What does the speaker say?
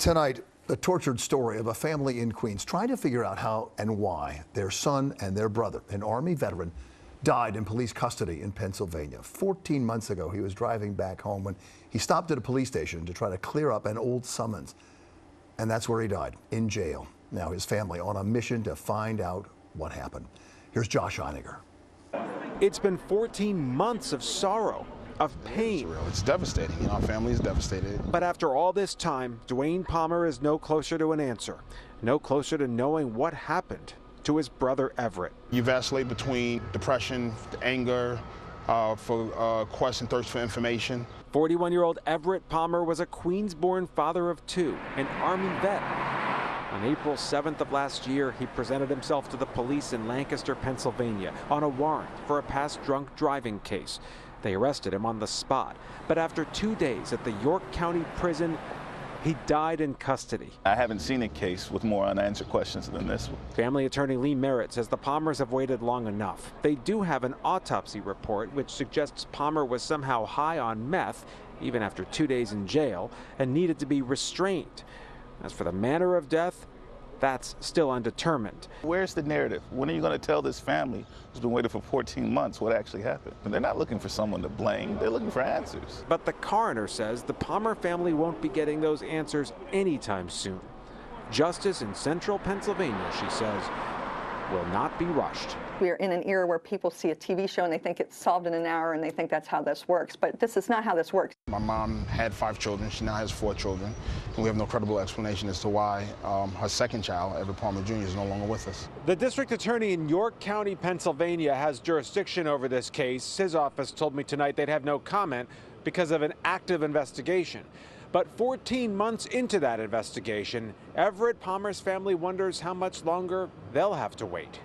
Tonight, the tortured story of a family in Queens trying to figure out how and why their son and their brother, an Army veteran, died in police custody in Pennsylvania. 14 months ago, he was driving back home when he stopped at a police station to try to clear up an old summons. And that's where he died, in jail. Now, his family on a mission to find out what happened. Here's Josh Einiger. It's been 14 months of sorrow, of pain. It's real. It's devastating. You know, our family is devastated. But after all this time, Dwayne Palmer is no closer to an answer, no closer to knowing what happened to his brother Everett. You vacillate between depression, anger, uh, for uh, quest and thirst for information. 41 year old Everett Palmer was a Queens born father of two, an Army vet. On April 7th of last year, he presented himself to the police in Lancaster, Pennsylvania, on a warrant for a past drunk driving case. They arrested him on the spot, but after two days at the York County Prison, he died in custody. I haven't seen a case with more unanswered questions than this one. Family attorney Lee Merritt says the Palmers have waited long enough. They do have an autopsy report which suggests Palmer was somehow high on meth, even after two days in jail, and needed to be restrained. As for the manner of death, that's still undetermined. Where's the narrative? When are you going to tell this family who's been waiting for 14 months what actually happened? And they're not looking for someone to blame, they're looking for answers. But the coroner says the Palmer family won't be getting those answers anytime soon. Justice in central Pennsylvania, she says, will not be rushed. We are in an era where people see a TV show and they think it's solved in an hour and they think that's how this works. But this is not how this works. My mom had five children. She now has four children. And we have no credible explanation as to why um, her second child, Everett Palmer Jr., is no longer with us. The district attorney in York County, Pennsylvania, has jurisdiction over this case. His office told me tonight they'd have no comment because of an active investigation. But 14 months into that investigation, Everett Palmer's family wonders how much longer they'll have to wait.